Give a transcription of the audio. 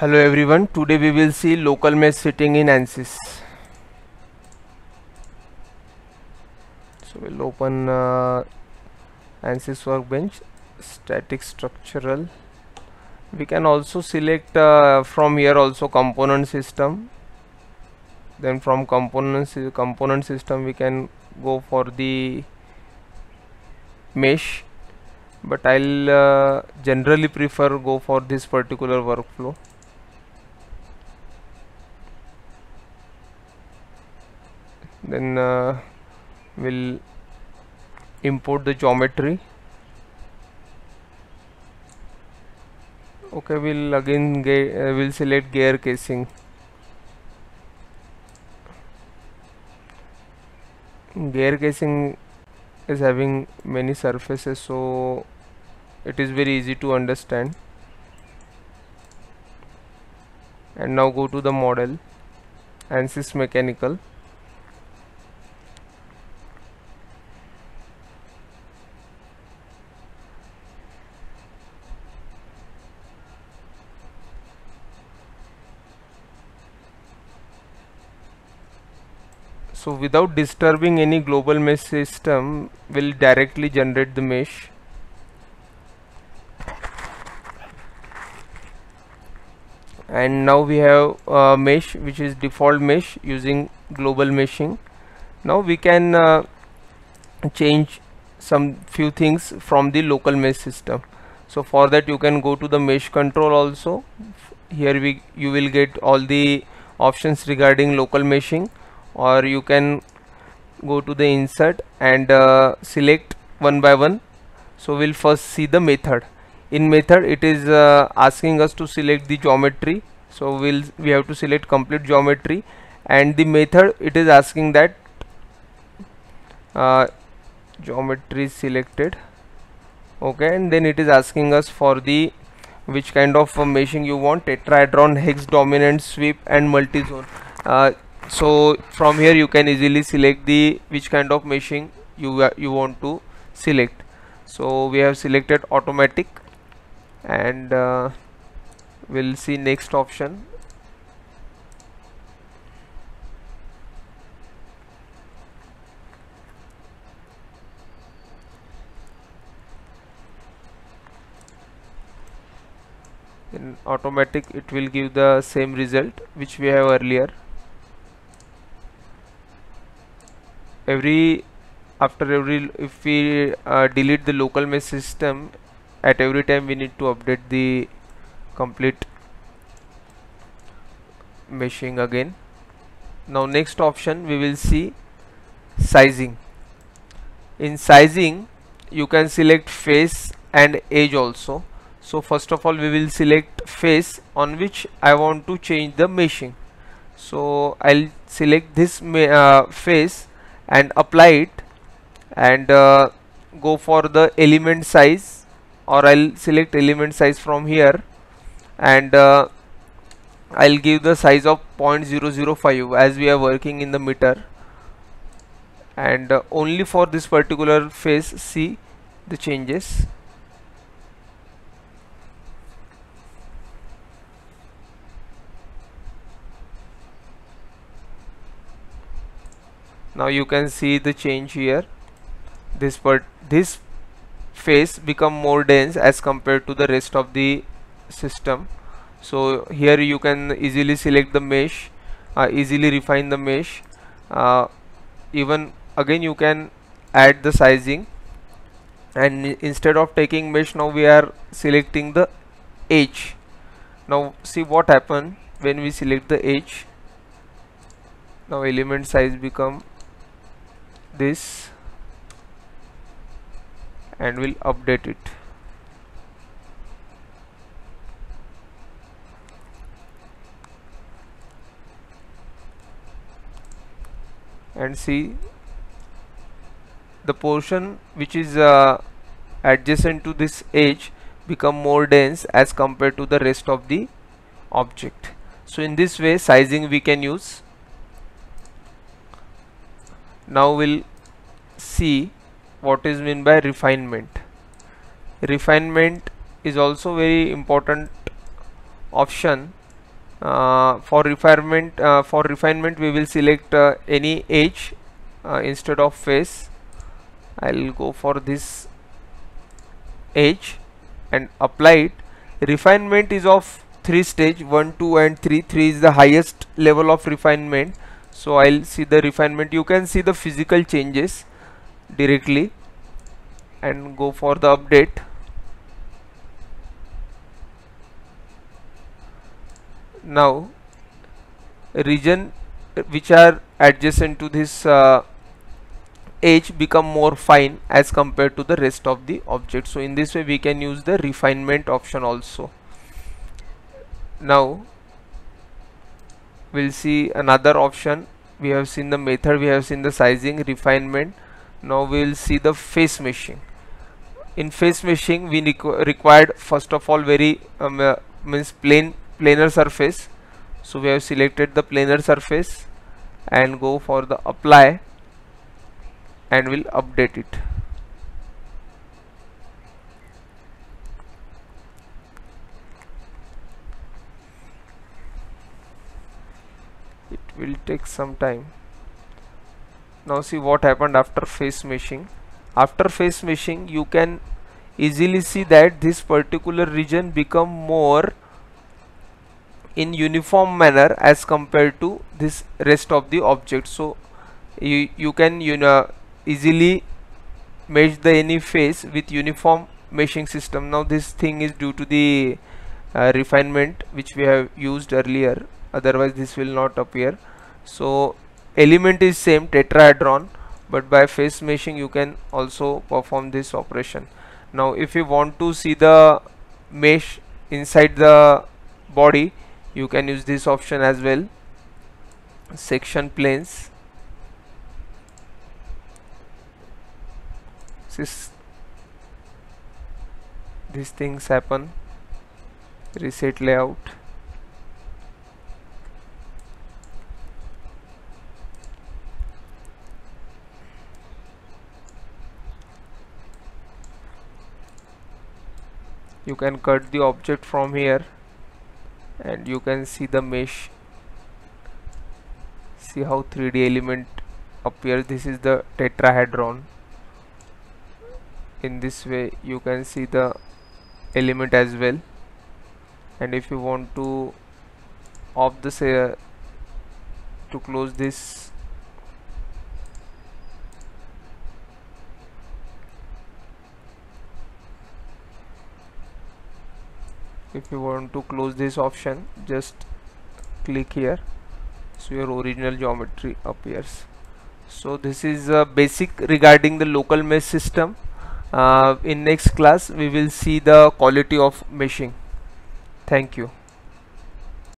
Hello everyone, today we will see local mesh setting in ANSYS. So we'll open uh, ANSYS workbench, static structural. We can also select uh, from here also component system. Then from components component system we can go for the mesh but I'll uh, generally prefer go for this particular workflow then uh, we'll import the geometry. Okay we'll again uh, we'll select gear casing. Gear casing is having many surfaces so it is very easy to understand. And now go to the model ANSYS mechanical so without disturbing any global mesh system will directly generate the mesh? And now we have a mesh which is default mesh using global meshing. Now we can uh, change some few things from the local mesh system. So for that you can go to the mesh control also. Here we you will get all the options regarding local meshing or you can go to the insert and uh, select one by one. So we'll first see the method. In method it is uh, asking us to select the geometry. So we'll we have to select complete geometry. And the method it is asking that uh, geometry selected. Okay and then it is asking us for the which kind of uh, meshing you want tetrahedron hex dominant sweep and multi-zone. Uh, so from here you can easily select the which kind of meshing you you want to select. So we have selected automatic and uh, we'll see next option. In automatic it will give the same result which we have earlier every after every if we uh, delete the local mesh system at every time we need to update the complete meshing again. Now next option we will see sizing. In sizing you can select face and edge also. So first of all we will select face on which I want to change the meshing. So I'll select this uh, face and apply it and uh, go for the element size or I'll select element size from here and uh, I'll give the size of 0.005 as we are working in the meter. And uh, only for this particular face see the changes now you can see the change here. This part this face become more dense as compared to the rest of the system. So here you can easily select the mesh uh, easily refine the mesh. Uh, even again you can add the sizing. And instead of taking mesh now we are selecting the edge. Now see what happen when we select the edge. Now element size become this and we'll update it. And see the portion which is uh, adjacent to this edge become more dense as compared to the rest of the object. So in this way sizing we can use now we'll see what is mean by refinement. Refinement is also very important option uh, for refinement uh, for refinement we will select uh, any edge uh, instead of face. I'll go for this edge and apply it. Refinement is of three stage 1 2 and 3 3 is the highest level of refinement so I'll see the refinement. You can see the physical changes directly and go for the update. Now region which are adjacent to this uh, edge become more fine as compared to the rest of the object. So in this way we can use the refinement option also. Now we'll see another option. We have seen the method we have seen the sizing refinement. Now we'll see the face meshing. In face meshing we required first of all very um, uh, means plane planar surface. So we have selected the planar surface and go for the apply and we'll update it will take some time. Now see what happened after face meshing. After face meshing you can easily see that this particular region become more in uniform manner as compared to this rest of the object. So you you can you know easily mesh the any face with uniform meshing system. Now this thing is due to the uh, refinement which we have used earlier otherwise this will not appear. So element is same tetrahedron but by face meshing you can also perform this operation. Now if you want to see the mesh inside the body you can use this option as well. Section planes. This these things happen. Reset layout you can cut the object from here and you can see the mesh. See how 3d element appears. This is the tetrahedron. In this way you can see the element as well. And if you want to off this uh, to close this if you want to close this option just click here. So your original geometry appears. So this is uh, basic regarding the local mesh system. Uh, in next class we will see the quality of meshing. Thank you